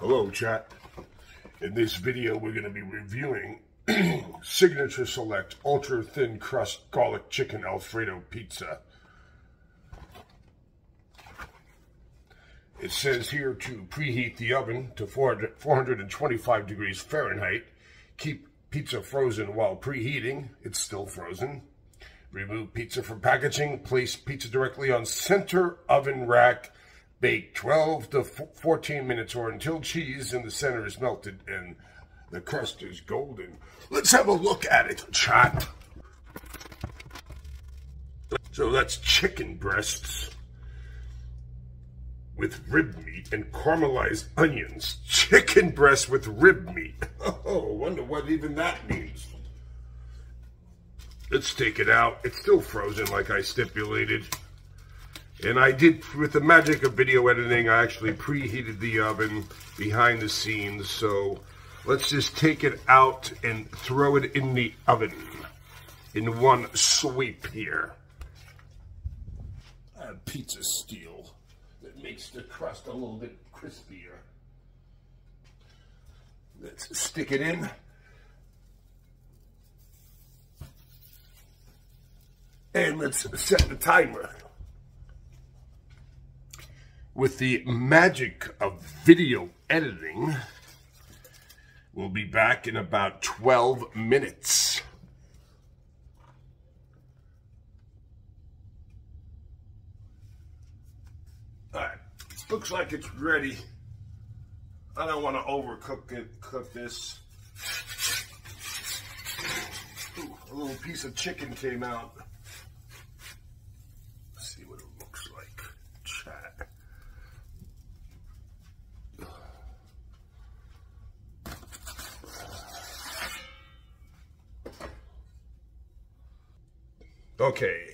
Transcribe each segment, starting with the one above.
Hello, chat. In this video, we're going to be reviewing Signature Select Ultra Thin Crust Garlic Chicken Alfredo Pizza. It says here to preheat the oven to 400, 425 degrees Fahrenheit. Keep pizza frozen while preheating. It's still frozen. Remove pizza from packaging. Place pizza directly on center oven rack Bake 12 to 14 minutes or until cheese in the center is melted and the crust is golden. Let's have a look at it, chat. So that's chicken breasts with rib meat and caramelized onions. Chicken breast with rib meat. Oh, wonder what even that means. Let's take it out. It's still frozen like I stipulated. And I did, with the magic of video editing, I actually preheated the oven behind the scenes. So let's just take it out and throw it in the oven in one sweep here. Have pizza steel that makes the crust a little bit crispier. Let's stick it in. And let's set the timer with the magic of video editing, we'll be back in about 12 minutes. All right, looks like it's ready. I don't want to overcook it, cook this. Ooh, a little piece of chicken came out. Okay.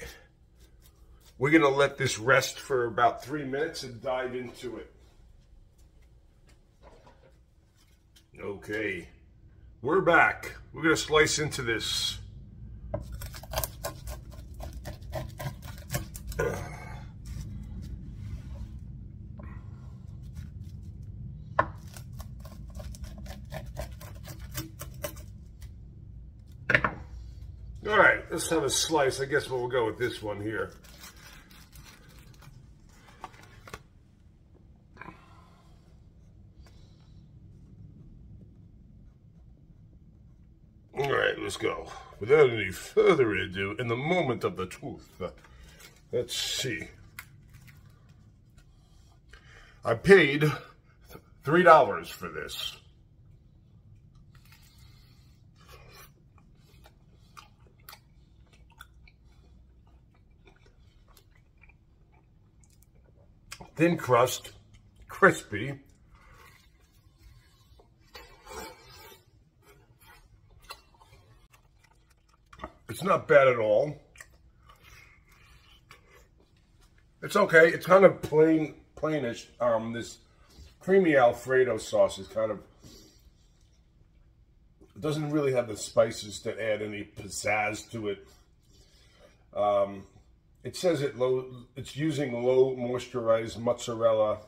We're to let this rest for about three minutes and dive into it. Okay. We're back. We're to slice into this. All right, let's have a slice. I guess we'll go with this one here. All right, let's go. Without any further ado, in the moment of the truth, let's see. I paid $3 for this. Thin crust, crispy. It's not bad at all. It's okay. It's kind of plain, plainish. Um, this creamy Alfredo sauce is kind of, it doesn't really have the spices that add any pizzazz to it. Um, it says it low. It's using low moisturized mozzarella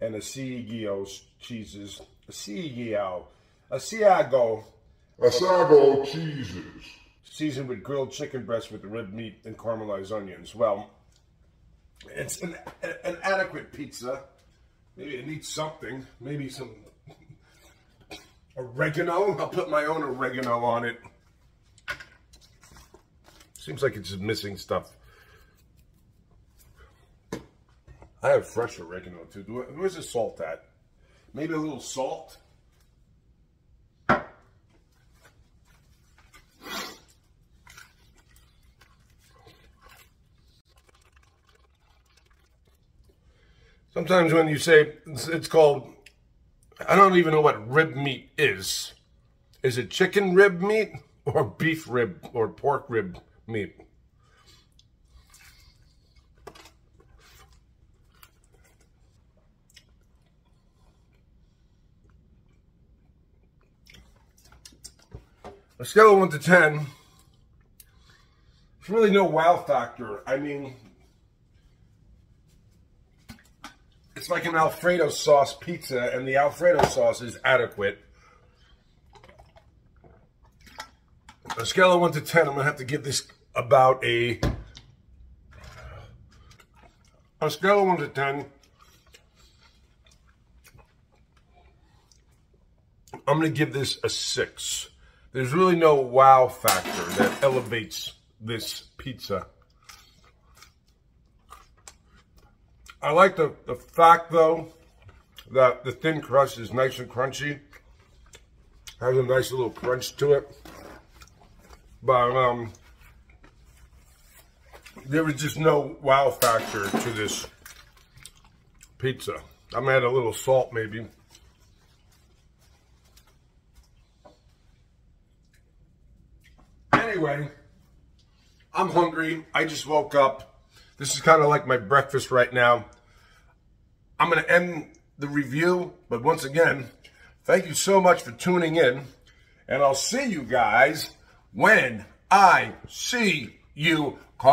and Asiago cheeses. Asiago, Asiago, Asiago cheeses. Seasoned with grilled chicken breast with rib meat and caramelized onions. Well, it's an, an adequate pizza. Maybe it needs something. Maybe some oregano. I'll put my own oregano on it. Seems like it's missing stuff. I have fresh oregano too. Where's the salt at? Maybe a little salt. Sometimes when you say it's called, I don't even know what rib meat is. Is it chicken rib meat or beef rib or pork rib meat? A scale of 1 to 10, there's really no wow factor. I mean, it's like an Alfredo sauce pizza, and the Alfredo sauce is adequate. A scale of 1 to 10, I'm going to have to give this about a... A scale of 1 to 10, I'm going to give this a 6. There's really no wow factor that elevates this pizza. I like the, the fact, though, that the thin crust is nice and crunchy. Has a nice little crunch to it. But, um, there was just no wow factor to this pizza. I'm gonna add a little salt, maybe. Anyway, I'm hungry. I just woke up. This is kind of like my breakfast right now. I'm going to end the review, but once again, thank you so much for tuning in, and I'll see you guys when I see you. The